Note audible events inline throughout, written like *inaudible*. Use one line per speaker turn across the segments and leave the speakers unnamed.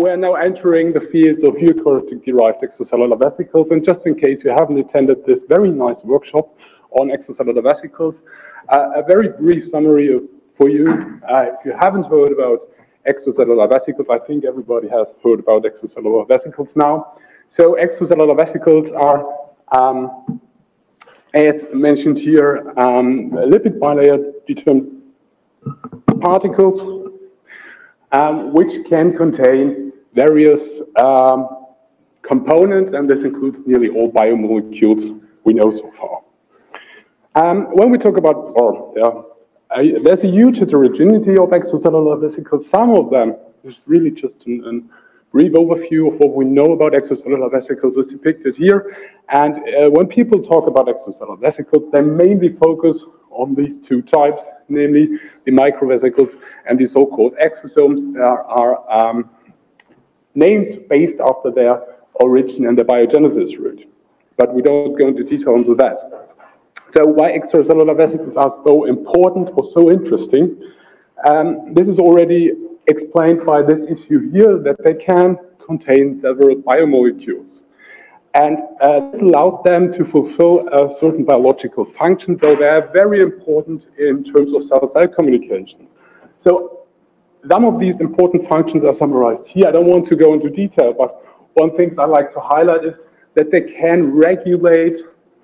we're now entering the fields of eukaryotic-derived extracellular vesicles, and just in case you haven't attended this very nice workshop on extracellular vesicles, uh, a very brief summary of, for you. Uh, if you haven't heard about extracellular vesicles, I think everybody has heard about extracellular vesicles now. So extracellular vesicles are, um, as mentioned here, um, lipid bilayer determined particles um, which can contain various um, components, and this includes nearly all biomolecules we know so far. Um, when we talk about, or there's a huge heterogeneity of extracellular vesicles. Some of them this is really just an, an brief overview of what we know about extracellular vesicles is depicted here. And uh, when people talk about extracellular vesicles, they mainly focus on these two types, namely the microvesicles and the so-called exosomes are, are um, named based after their origin and the biogenesis route. But we don't go into detail into that. So why extracellular vesicles are so important or so interesting? Um, this is already explained by this issue here that they can contain several biomolecules. And uh, this allows them to fulfill a certain biological function, so they are very important in terms of cell-cell communication. So some of these important functions are summarized here. I don't want to go into detail, but one thing I like to highlight is that they can regulate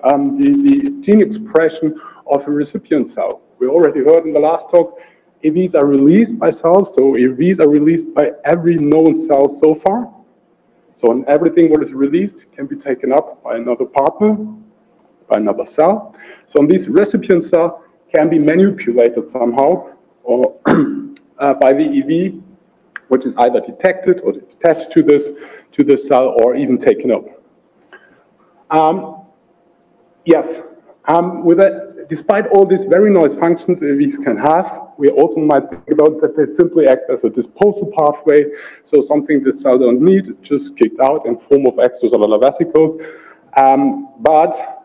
um, the, the gene expression of a recipient cell. We already heard in the last talk, EVs are released by cells, so EVs are released by every known cell so far. So everything what is released can be taken up by another partner, by another cell. So this recipient cell can be manipulated somehow or *clears throat* uh, by the EV, which is either detected or attached to this to the cell or even taken up. Um, yes, um, with that, despite all these very nice functions EVs can have, we also might think about that they simply act as a disposal pathway. So something the cell don't need is just kicked out in form of extracellular vesicles. Um, but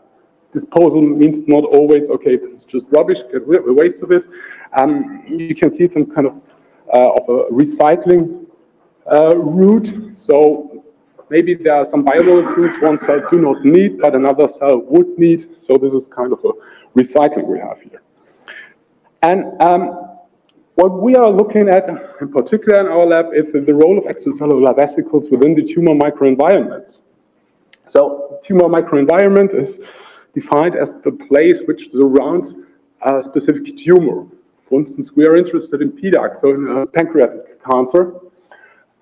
disposal means not always, okay, this is just rubbish, get rid of waste of it. Um, you can see some kind of, uh, of a recycling uh, route. So maybe there are some biomolecules one cell do not need, but another cell would need. So this is kind of a recycling we have here. And um, what we are looking at, in particular in our lab, is the role of extracellular vesicles within the tumor microenvironment. So tumor microenvironment is defined as the place which surrounds a specific tumor. For instance, we are interested in PDAC, so in uh, pancreatic cancer.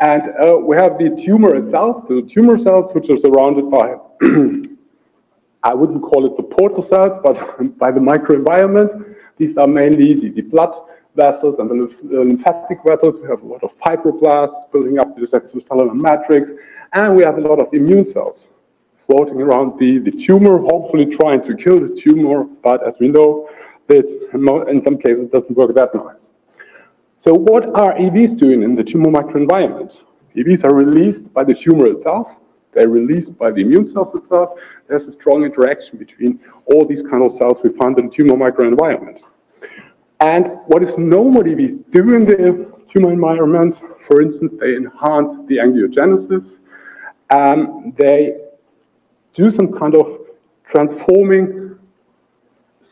And uh, we have the tumor itself, the tumor cells, which are surrounded by, *clears throat* I wouldn't call it portal cells, but *laughs* by the microenvironment. These are mainly the, the blood vessels and the lymphatic vessels. We have a lot of fibroblasts building up this extracellular matrix, and we have a lot of immune cells floating around the, the tumor, hopefully trying to kill the tumor, but as we know, it in some cases doesn't work that nice. So what are EVs doing in the tumor microenvironment? EVs are released by the tumor itself, they're released by the immune cells itself. There's a strong interaction between all these kind of cells we find in the tumor microenvironment. And what is what EVs do in the tumor environment, for instance, they enhance the angiogenesis. Um, they do some kind of transforming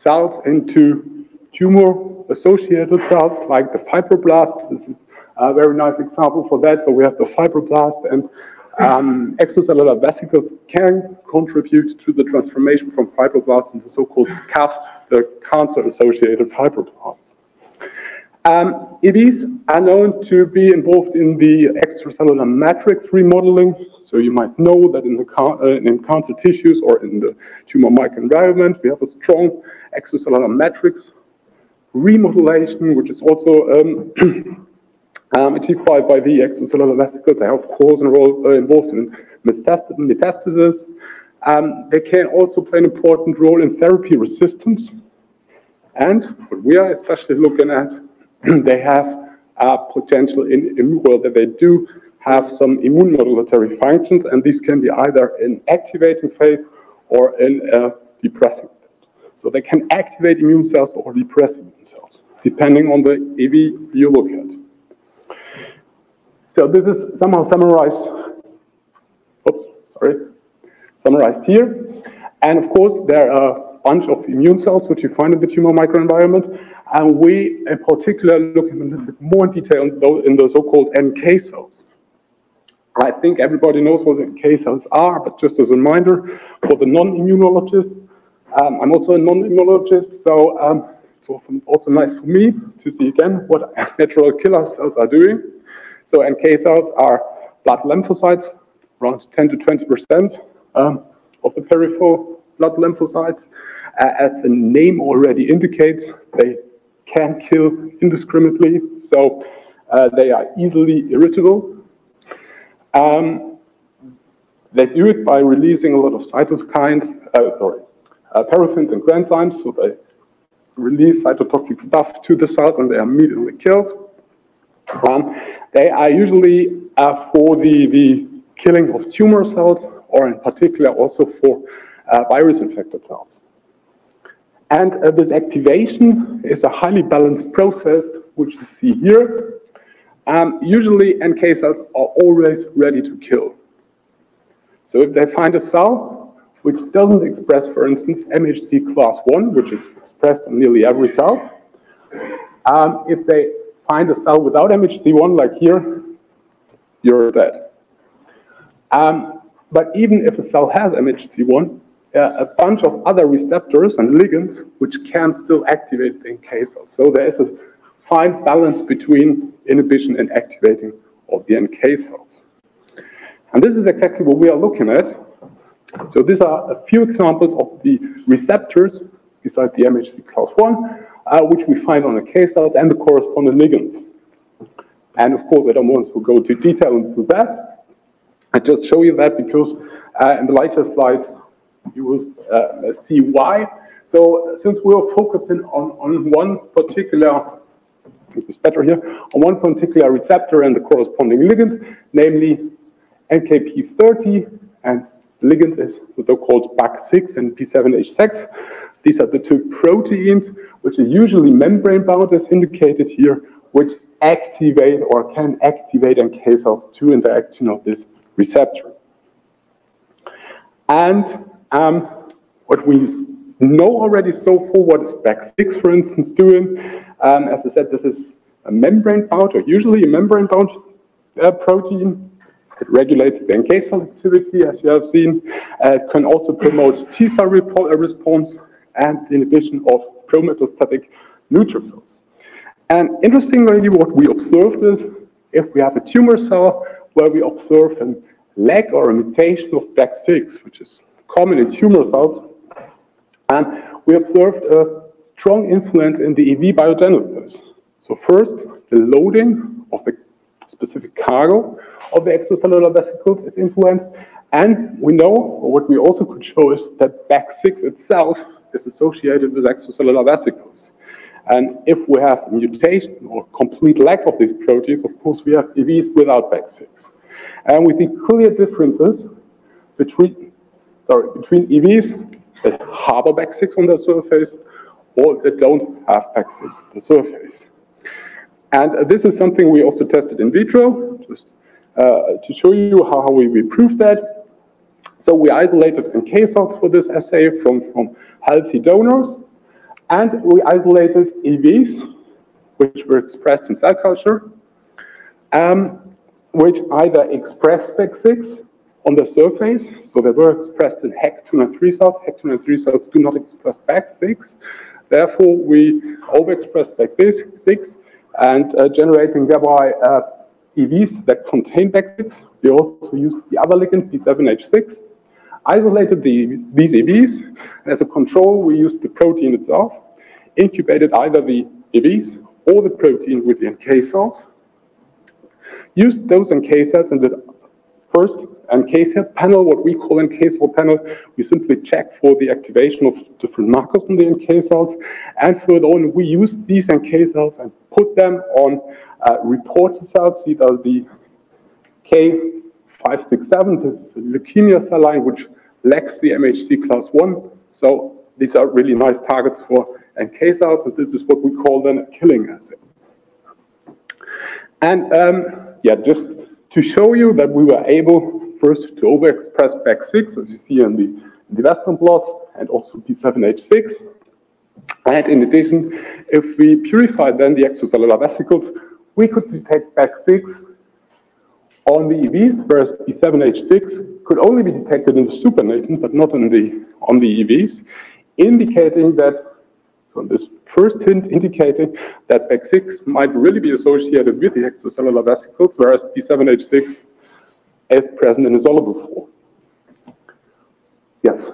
cells into tumor-associated cells like the fibroblasts. This is a very nice example for that. So we have the fibroblast and um, extracellular vesicles can contribute to the transformation from fibroblasts into so-called CAFs, the cancer-associated fibroblasts. Um, EVs are known to be involved in the extracellular matrix remodeling. So you might know that in, the uh, in cancer tissues or in the tumor microenvironment, we have a strong extracellular matrix remodelation, which is also um, *clears throat* um, achieved by the extracellular vesicles. They are, of course, uh, involved in metastasis. Um, they can also play an important role in therapy resistance. And what we are especially looking at, *clears throat* they have a potential in, in well, that they do have some immune modulatory functions, and these can be either in activating phase or in a depressing. So they can activate immune cells or depress immune cells, depending on the EV you look at. So this is somehow summarized, oops, sorry, summarized here. And of course, there are a bunch of immune cells which you find in the tumor microenvironment. And we in particular look a little bit more in detail in in the so-called NK cells. I think everybody knows what NK cells are, but just as a reminder for the non-immunologists, um, I'm also a non-immunologist, so um, it's also nice for me to see again what *laughs* natural killer cells are doing. So NK cells are blood lymphocytes, around 10 to 20 percent um, of the peripheral blood lymphocytes. Uh, as the name already indicates, they can kill indiscriminately, so uh, they are easily irritable. Um, they do it by releasing a lot of cytokines, uh, sorry, uh, paraffins and granzymes, so they release cytotoxic stuff to the cells and they are immediately killed. Um, they are usually uh, for the, the killing of tumor cells or in particular also for uh, virus-infected cells. And uh, this activation is a highly balanced process, which you see here. Um, usually NK cells are always ready to kill. So if they find a cell which doesn't express, for instance, MHC class 1, which is expressed on nearly every cell, um, if they find a cell without MHC1, like here, you're dead. Um, but even if a cell has MHC1, uh, a bunch of other receptors and ligands which can still activate the NK cells. So there is a fine balance between inhibition and activating of the NK cells. And this is exactly what we are looking at. So these are a few examples of the receptors besides the MHC class 1, uh, which we find on the K cells and the corresponding ligands. And of course, I don't want to go into detail into that. I just show you that because uh, in the later slides, you will uh, see why. So since we're focusing on, on one particular it's better here, on one particular receptor and the corresponding ligand, namely NKP30, and ligand is the so-called BAC6 and P7H6. These are the two proteins which are usually membrane-bound, as indicated here, which activate or can activate NK cells to interaction of this receptor. And um, what we know already so far, what is BAC6, for instance, doing, um, as I said, this is a membrane-bound, or usually a membrane-bound uh, protein. It regulates the NK cell activity, as you have seen. Uh, it can also promote T cell uh, response and inhibition of prometastatic neutrophils. And interestingly, what we observed is if we have a tumor cell where we observe a lack or a mutation of BAC6, which is common in tumor cells, and we observed a strong influence in the EV biogenesis. So first, the loading of the specific cargo of the extracellular vesicles is influenced, and we know, or what we also could show is that BAC6 itself is associated with extracellular vesicles. And if we have mutation or complete lack of these proteins, of course, we have EVs without BAC6. And we see clear differences between, sorry, between EVs that harbor BAC6 on their surface or that don't have BAC6 on the surface. And this is something we also tested in vitro, just uh, to show you how, how we, we proved that. So we isolated NK cells for this assay from, from healthy donors, and we isolated EVs, which were expressed in cell culture, um, which either express BAC6 on the surface, so they were expressed in HEC293 cells. HEC293 cells do not express BAC6. Therefore, we overexpressed BAC6 and uh, generating thereby uh, EVs that contain BAC6. We also used the other ligand, P7H6, isolated the, these EVs, as a control, we used the protein itself, incubated either the EVs or the protein with the NK cells, used those NK cells and the first NK cell panel, what we call NK cell panel, we simply check for the activation of different markers on the NK cells. And further on, we use these NK cells and put them on uh, reporter cells. These are the K567. This is a leukemia cell line which lacks the MHC class 1. So these are really nice targets for NK cells, and this is what we call then a killing assay. And um, yeah, just to show you that we were able first to overexpress BAC6, as you see in the, the Western blot, and also P7H6. And in addition, if we purify then the extracellular vesicles, we could detect BAC6 on the EVs, whereas B7H6 could only be detected in the supernatant, but not in the, on the EVs, indicating that, so this first hint indicating that BAC6 might really be associated with the extracellular vesicles, whereas B7H6 is present in a soluble form. Yes.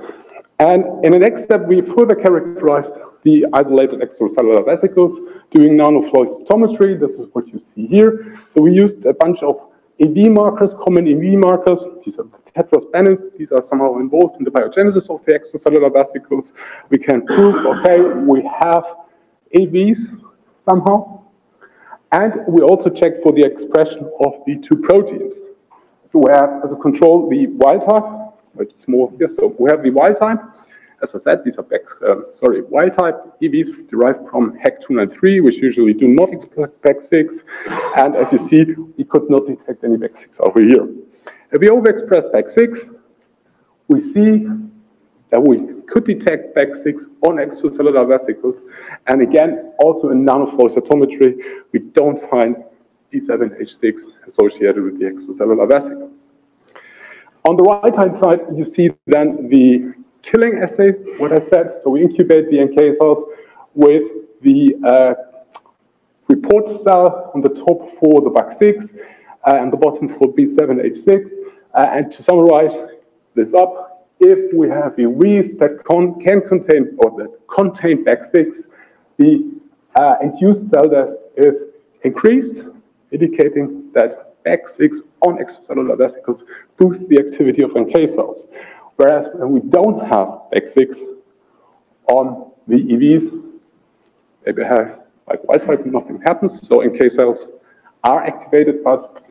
And in the next step, we further characterized the isolated extracellular vesicles doing nanoflow cytometry. This is what you see here. So we used a bunch of EV markers, common EV markers. These are tetraspanins. These are somehow involved in the biogenesis of the extracellular vesicles. We can prove, okay, we have EVs somehow. And we also check for the expression of the two proteins. So we have a control the wild type, which is more here. So we have the wild type. As I said, these are back, uh, sorry, wild type EVs derived from HEC293, which usually do not express BAC6. And as you see, we could not detect any BAC6 over here. If we overexpress BAC6, we see that we could detect BAC6 on extracellular vesicles. And again, also in nanoflow cytometry, we don't find B7H6 associated with the extracellular vesicles. On the right-hand side, you see then the killing assay, what I said. So we incubate the NK cells with the uh, report cell on the top for the BAC6 uh, and the bottom for B7H6. Uh, and to summarize this up, if we have EVs that con can contain or that contain BAC6, the uh, induced cell death is increased, indicating that X6 on extracellular vesicles boosts the activity of NK cells. Whereas when we don't have X6 on the EVs, maybe have like wild type, nothing happens. So NK cells are activated, but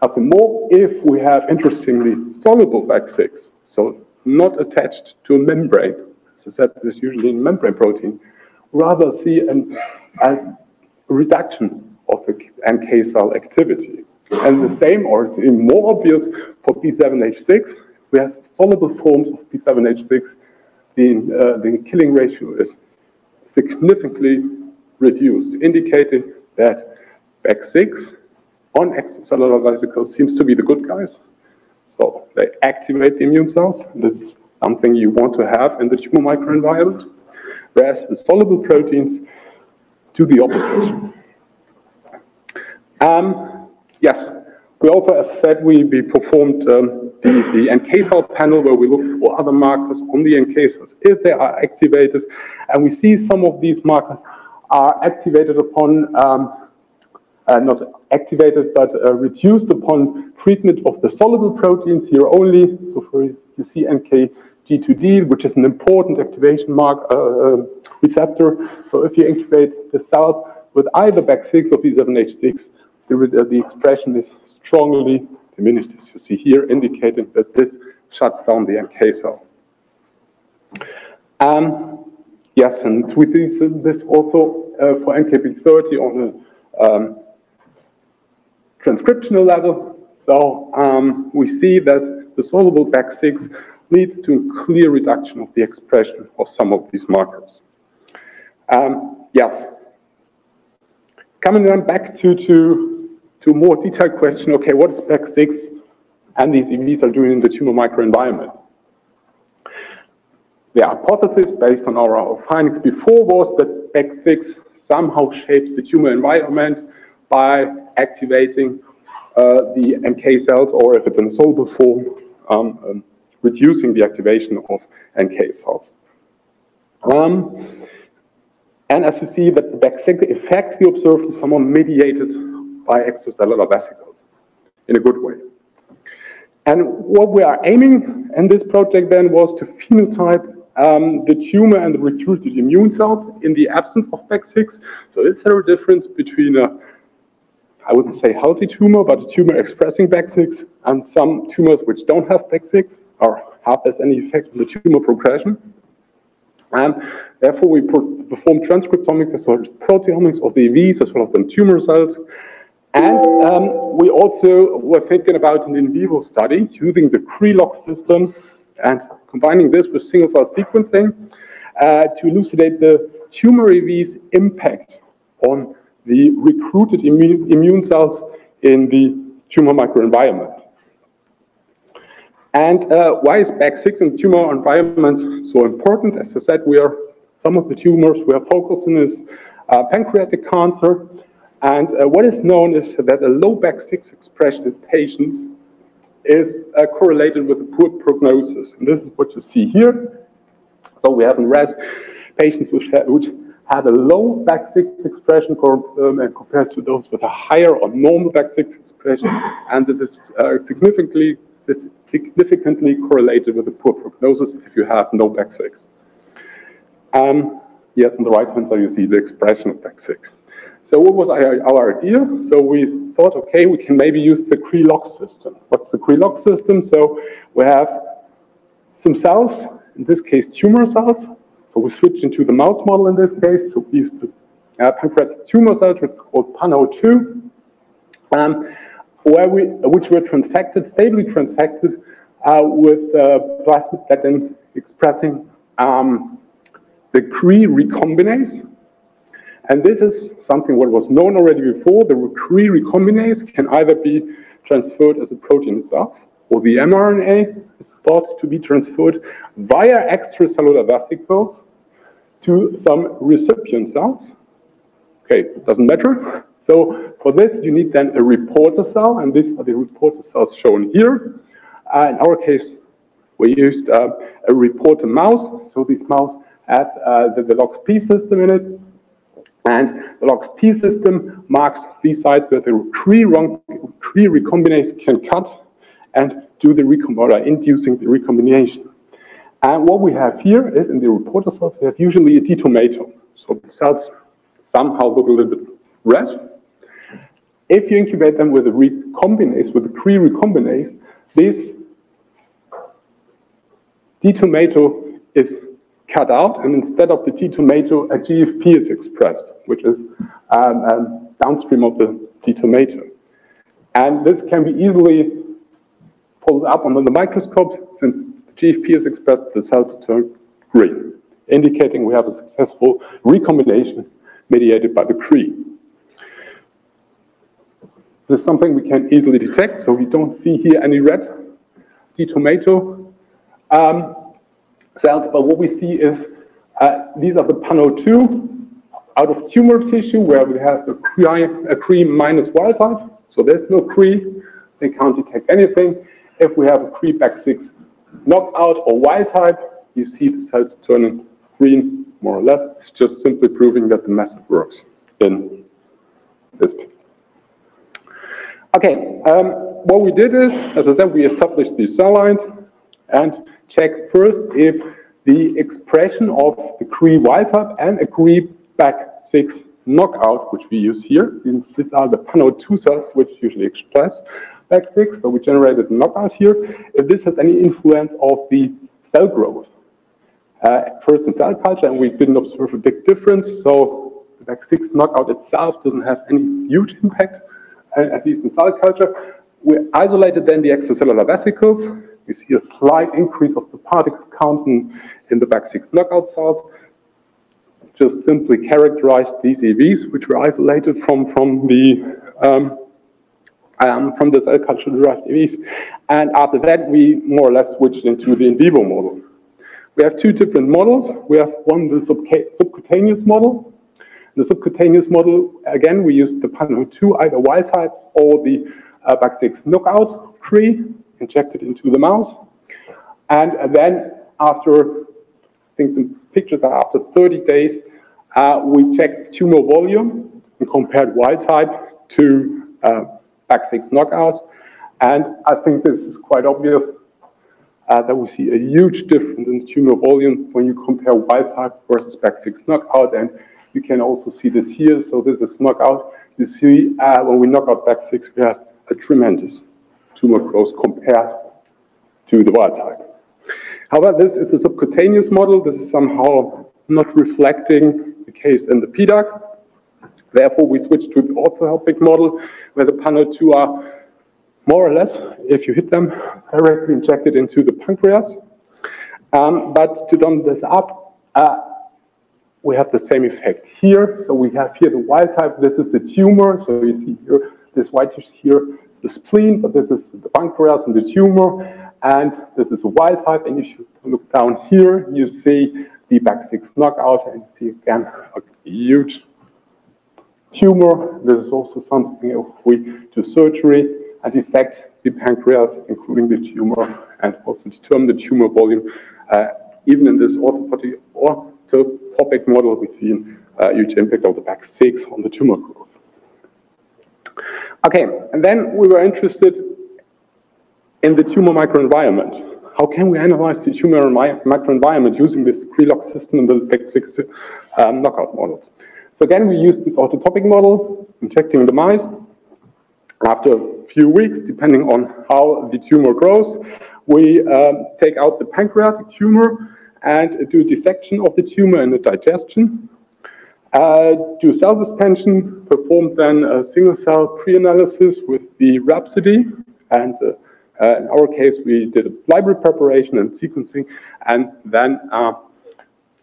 nothing more. If we have, interestingly, soluble BAC6, so not attached to a membrane, as I said, this is usually membrane protein, rather see an, a reduction of the NK cell activity. And the same, or even more obvious, for B7H6, we have soluble forms of B7H6, the, uh, the killing ratio is significantly reduced, indicating that BAC6 on extracellular vesicles seems to be the good guys. So they activate the immune cells. This is something you want to have in the tumor microenvironment. Whereas the soluble proteins do the opposite. Um, yes, we also, as I said, we, we performed um, the, the NK cell panel where we look for other markers on the NK cells if they are activated. And we see some of these markers are activated upon, um, uh, not activated, but uh, reduced upon treatment of the soluble proteins here only. So for you see NKG2D, which is an important activation mark uh, uh, receptor. So if you incubate the cells with either BAC6 or B7H6, the, uh, the expression is strongly diminished, as you see here, indicating that this shuts down the NK cell. Um, yes, and we this, this also uh, for NKp30 on a um, transcriptional level. So um, we see that the soluble BAC6 leads to a clear reduction of the expression of some of these markers. Um, yes. Coming then back to, to to a more detailed question, okay, what is BAC6 and these EVs are doing in the tumor microenvironment? The hypothesis based on our, findings before was that BAC6 somehow shapes the tumor environment by activating uh, the NK cells, or if it's in a soluble form, um, um, reducing the activation of NK cells. Um, and as you see, that the BAC6 effect we observed is somewhat mediated by extracellular vesicles in a good way. And what we are aiming in this project then was to phenotype um, the tumor and the recruited immune cells in the absence of BAC6. So is there a difference between a, I wouldn't say healthy tumor, but a tumor expressing BAC6 and some tumors which don't have BAC6 or have this any effect on the tumor progression? And therefore we perform transcriptomics as well as proteomics of the EVs as well as the tumor cells And um, we also were thinking about an in vivo study using the CRELOX system and combining this with single cell sequencing uh, to elucidate the tumor EV's impact on the recruited immune, immune cells in the tumor microenvironment. And uh, why is BAC6 in tumor environments so important? As I said, we are some of the tumors we are focusing is uh, pancreatic cancer. And uh, what is known is that a low BAC6 expression in patients is uh, correlated with a poor prognosis. And this is what you see here. So we haven't read patients which, which had a low BAC6 expression um, compared to those with a higher or normal BAC6 expression. And this is uh, significantly, significantly correlated with a poor prognosis if you have no BAC6. Um, yes, on the right hand side you see the expression of BAC6. So what was our, idea? So we thought, okay, we can maybe use the CRELOX system. What's the CRELOX system? So we have some cells, in this case tumor cells. So we switch into the mouse model in this case. So we use the uh, pancreatic tumor cells, which is called PAN02, um, where we, which were transfected, stably transfected uh, with uh, plasmid expressing um, the CRE recombinase. And this is something what was known already before. The CRE recombinase can either be transferred as a protein itself, or the mRNA is thought to be transferred via extracellular vesicles to some recipient cells. Okay, doesn't matter. So for this, you need then a reporter cell, and these are the reporter cells shown here. Uh, in our case, we used uh, a reporter mouse. So this mouse had uh, the, the LOXP system in it, and the LOXP system marks these sites where the CRE recombinase can cut and do the recombiner, inducing the recombination. And what we have here is in the reporter cells, we have usually a D-tomato. So the cells somehow look a little bit red. If you incubate them with a recombinase, with a CRE recombinase, this D-tomato is cut out, and instead of the T tomato, a GFP is expressed, which is um, um, downstream of the T tomato. And this can be easily pulled up under the microscope. Since the GFP is expressed, the cells turn green, indicating we have a successful recombination mediated by the CRE. This is something we can easily detect, so we don't see here any red T tomato. Um, cells, but what we see is uh, these are the PAN02 out of tumor tissue where we have a CRE, minus wild type. So there's no CRE, they can't detect anything. If we have a CRE BAC6 knockout or wild type, you see the cells turning green, more or less. It's just simply proving that the method works in this case. Okay, um, what we did is, as I said, we established these cell lines and check first if the expression of the CRE wild type and a CRE back 6 knockout, which we use here, these are the PAN02 cells, which usually express back 6, so we generated knockout here, if this has any influence of the cell growth. Uh, first in cell culture, and we didn't observe a big difference, so the BAC6 knockout itself doesn't have any huge impact, uh, at least in cell culture. We isolated then the extracellular vesicles, we see a slight increase of the particle count in, in the BAC6 knockout cells. Just simply characterized these EVs, which were isolated from, from the um, um, from the cell culture derived EVs. And after that, we more or less switched into the in vivo model. We have two different models. We have one, the subcutaneous model. The subcutaneous model, again, we use the PAN02, either wild type or the uh, BAC6 knockout tree injected into the mouse. And then after, I think the pictures are after 30 days, uh, we checked tumor volume and compared wild type to uh, BAC6 knockout. And I think this is quite obvious uh, that we see a huge difference in tumor volume when you compare wild type versus BAC6 knockout. And you can also see this here. So this is knockout. You see uh, when we knock out BAC6, we have a tremendous tumor growth compared to the wild type. However, this is a subcutaneous model. This is somehow not reflecting the case in the PDAC. Therefore, we switched to the orthotopic model, where the PANO2 are more or less, if you hit them, directly injected into the pancreas. Um, but to sum this up, uh, we have the same effect here. So we have here the wild type. This is the tumor. So you see here, this white whitish here, the spleen, but this is the pancreas and the tumor. And this is a wild type. And if you look down here, you see the BAC6 knockout, and you see again a huge tumor. This is also something if we do surgery and dissect the pancreas, including the tumor, and also determine the tumor volume. Uh, even in this orthotopic model, we see a uh, huge impact of the BAC6 on the tumor growth. Okay, and then we were interested in the tumor microenvironment. How can we analyze the tumor microenvironment using this Krelok system and the BAC6 um, knockout models? So again, we used this orthotopic model, injecting the mice. After a few weeks, depending on how the tumor grows, we um, take out the pancreatic tumor and do dissection of the tumor and the digestion. Uh, do cell suspension, perform then a single cell pre-analysis with the Rhapsody, and uh, uh, in our case, we did a library preparation and sequencing, and then uh,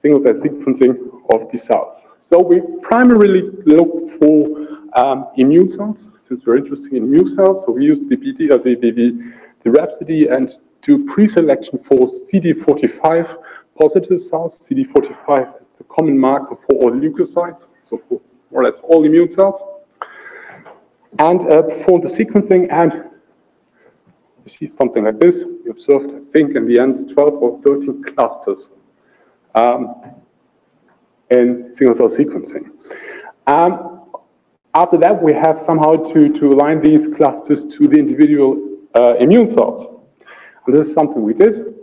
single cell sequencing of the cells. So we primarily look for um, immune cells, since we're interested in immune cells. So we use the, BD, uh, the, the, the Rhapsody and do pre-selection for CD45 positive cells. CD45 is the common marker for all leukocytes, so for more or less all immune cells. And uh, the sequencing and you see something like this. We observed, I think, in the end, 12 or 13 clusters. Um, in single cell sequencing. Um, after that, we have somehow to, to align these clusters to the individual uh, immune cells. And this is something we did.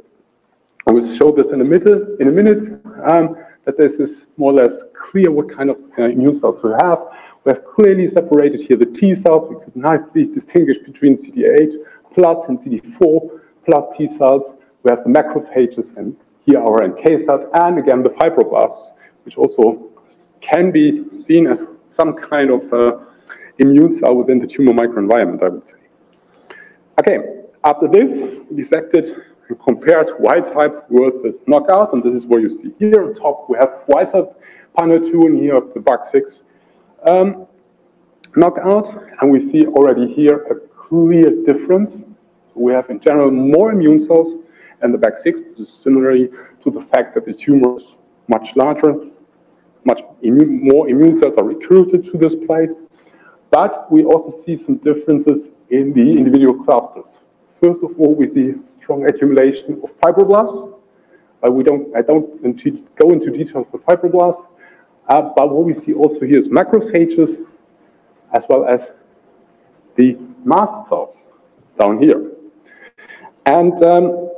I will show this in a minute, in a minute um, that this is more or less clear what kind of uh, immune cells we have. We have clearly separated here the T cells. We could nicely distinguish between CD8 plus and CD4 plus T cells. We have the macrophages and here our NK cells, and again the fibroblasts which also can be seen as some kind of uh, immune cell within the tumor microenvironment, I would say. Okay, after this, we dissected and compared wild type versus knockout, and this is what you see here. On top, we have wild type panel 2 and here the BAC6 um, knockout, and we see already here a clear difference. We have in general more immune cells, and the BAC6 is similarly to the fact that the tumor is much larger, much more immune cells are recruited to this place. But we also see some differences in the individual clusters. First of all, we see strong accumulation of fibroblasts. Uh, we don't, I don't go into details for fibroblasts, uh, but what we see also here is macrophages as well as the mast cells down here. And um,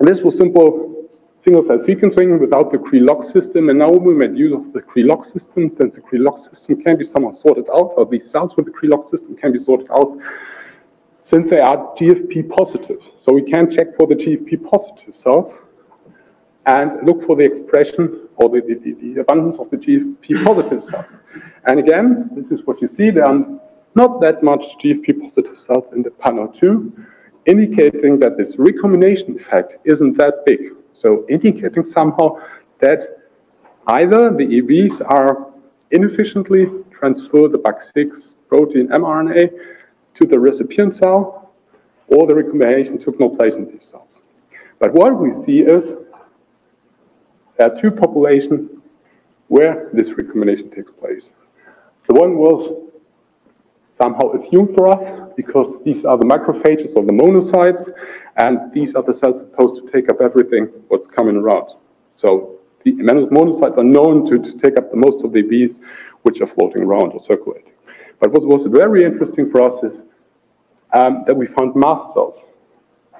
this was simple single-cell sequencing without the Krelok system, and now we made use of the Krelok system, then the Krelok system can be somehow sorted out, or these cells with the Krelok system can be sorted out, since they are GFP positive. So we can check for the GFP positive cells, and look for the expression or the, the, the abundance of the GFP positive cells. And again, this is what you see, there are not that much GFP positive cells in the panel 2, indicating that this recombination effect isn't that big. So indicating somehow that either the EVs are inefficiently transfer the BAC6 protein mRNA to the recipient cell, all the recombination took no place in these cells. But what we see is there are two populations where this recombination takes place. The one was somehow assumed for us because these are the macrophages or the monocytes, and these are the cells supposed to take up everything what's coming around. So the monocytes are known to, to take up the most of the bees which are floating around or circulating. But what was a very interesting for us is um, that we found mast cells.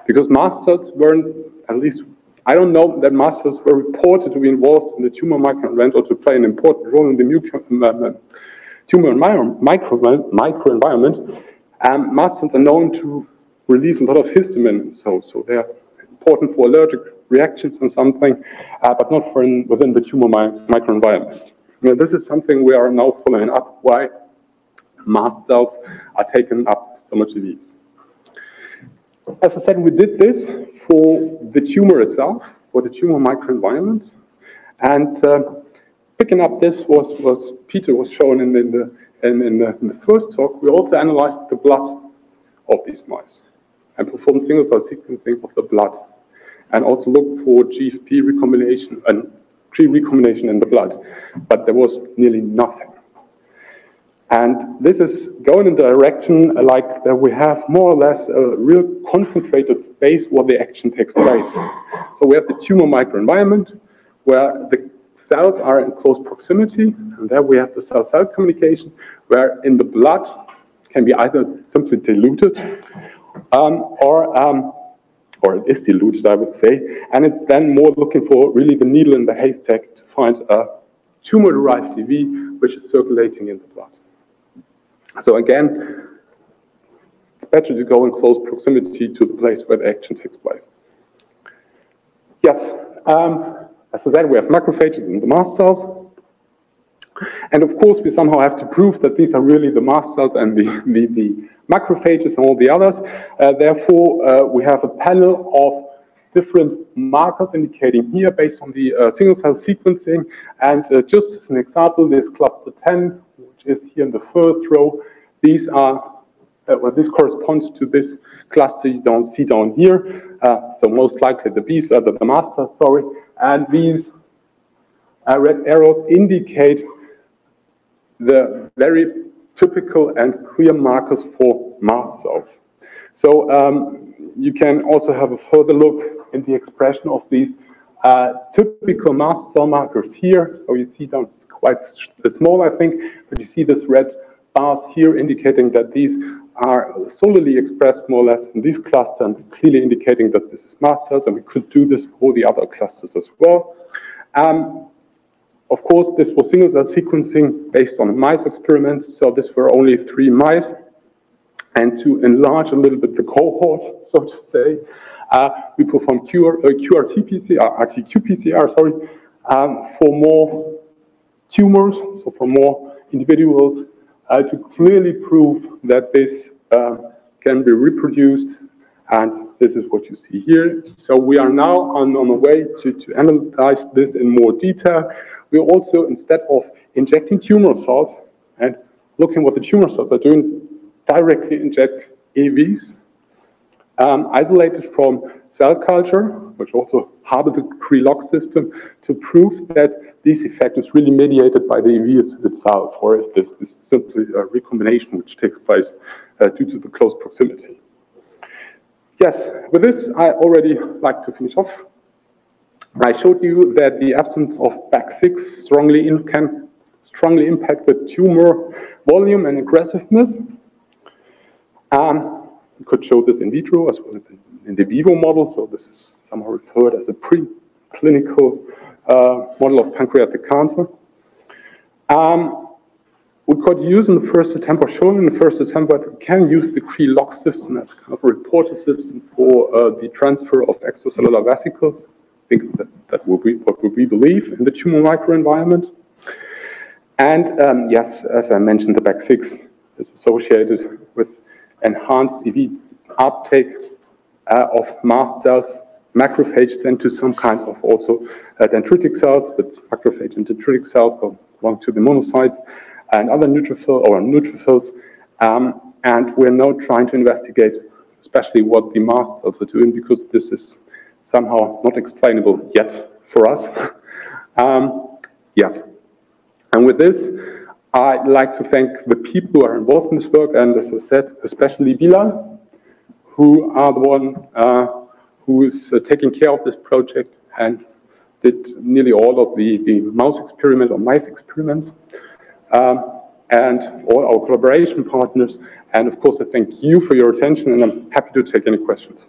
Because mast cells weren't, at least, I don't know that mast cells were reported to be involved in the tumor microenvironment or to play an important role in the tumor micro, microenvironment, um, mast cells are known to release a lot of histamine, so, so they're important for allergic reactions and something, uh, but not for in, within the tumor mi microenvironment. Now, this is something we are now following up, why mast cells are taken up so much EVs. As I said, we did this for the tumor itself, for the tumor microenvironment. And uh, picking up this was, was Peter was shown in, in, the, in, in, the, in the first talk. We also analyzed the blood of these mice and performed single-cell sequencing of the blood and also looked for GFP recombination and G recombination in the blood, but there was nearly nothing. And this is going in the direction like that we have more or less a real concentrated space where the action takes place. So we have the tumor microenvironment where the cells are in close proximity, and there we have the cell-cell communication where in the blood can be either simply diluted um, or um, or it is diluted, I would say, and it's then more looking for really the needle in the haystack to find a tumor-derived EV which is circulating in the blood. So again, it's better to go in close proximity to the place where the action takes place. Yes, um, as I said, we have macrophages in the mast cells. And of course, we somehow have to prove that these are really the mast cells and the, *laughs* the, the macrophages and all the others. Uh, therefore, uh, we have a panel of different markers indicating here based on the uh, single cell sequencing. And uh, just as an example, this cluster 10, which is here in the first row, these are, uh, well, this corresponds to this cluster you don't see down here. Uh, so most likely the B's are the, the master, sorry. And these red arrows indicate the very typical and clear markers for mast cells. So um, you can also have a further look in the expression of these uh, typical mast cell markers here. So you see them quite small, I think, but you see this red bars here indicating that these are solely expressed more or less in this cluster and clearly indicating that this is mast cells, and we could do this for the other clusters as well. Um, of course, this was single-cell sequencing based on a mice experiment, so this were only three mice. And to enlarge a little bit the cohort, *laughs* so to say, uh, we performed QR, uh, QRT-PCR, RTQ-PCR, sorry, um, for more tumors, so for more individuals, uh, to clearly prove that this uh, can be reproduced and this is what you see here. So we are now on, on a way to, to analyze this in more detail. We also, instead of injecting tumor cells and looking what the tumor cells are doing, directly inject EVs, um, isolated from cell culture, which also harbor the Cre-Lox system, to prove that this effect is really mediated by the EV itself, or if this is simply a recombination which takes place uh, due to the close proximity. Yes, with this, I already like to finish off. I showed you that the absence of BAC6 strongly in, can strongly impact the tumor volume and aggressiveness. Um, could show this in vitro as well as in the vivo model. So this is somehow referred as a preclinical uh, model of pancreatic cancer. Um, we could use in the first attempt, or shown in the first attempt, that we can use the Cre-Lox system as kind of a reporter system for uh, the transfer of extracellular vesicles I think that, that will be what we believe in the tumor microenvironment. And um, yes, as I mentioned, the BAC6 is associated with enhanced EV uptake uh, of mast cells, macrophages, and to some kinds of also uh, dendritic cells, but macrophage and dendritic cells belong to the monocytes, and other neutrophils or neutrophils. Um, and we're now trying to investigate, especially what the mast cells are doing, because this is somehow not explainable yet for us. *laughs* um, yes. And with this, I'd like to thank the people who are involved in this work, and as I said, especially Bilal, who are the one uh, who is uh, taking care of this project and did nearly all of the, the mouse experiment or mice experiment, um, and all our collaboration partners. And of course, I thank you for your attention, and I'm happy to take any questions.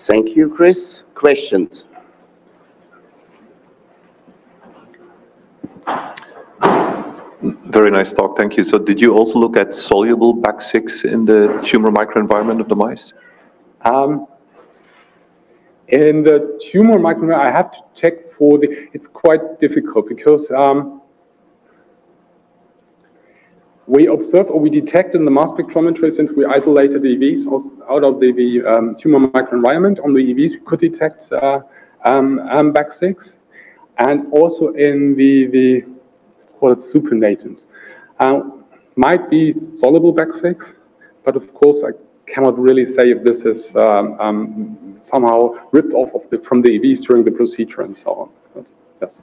Thank you, Chris. Questions?
Very nice talk, thank you. So did you also look at soluble BAC6 in the tumor microenvironment of the mice?
Um, In the tumor microenvironment, I have to check for the, it's quite difficult because um, we observed or we detected in the mass spectrometry, since we isolated the EVs out of the, the um, tumor microenvironment, on the EVs we could detect uh, um, um, BAG6, and also in the, the call it supernatant. Uh, might be soluble BAG6, but of course I cannot really say if this is um, um, somehow ripped off of the, from the EVs during the procedure and so on. But, yes.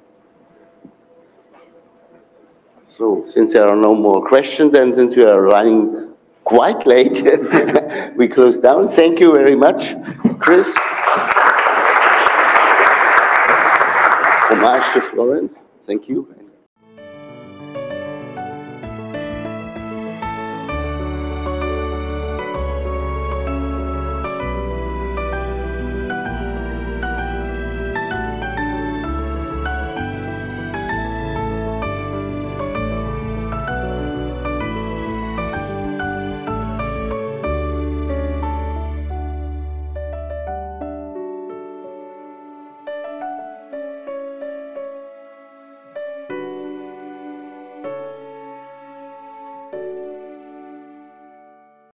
So since there are no more questions and since we are running quite late, *laughs* we close down. Thank you very much, Chris. Homage to Florence. Thank you.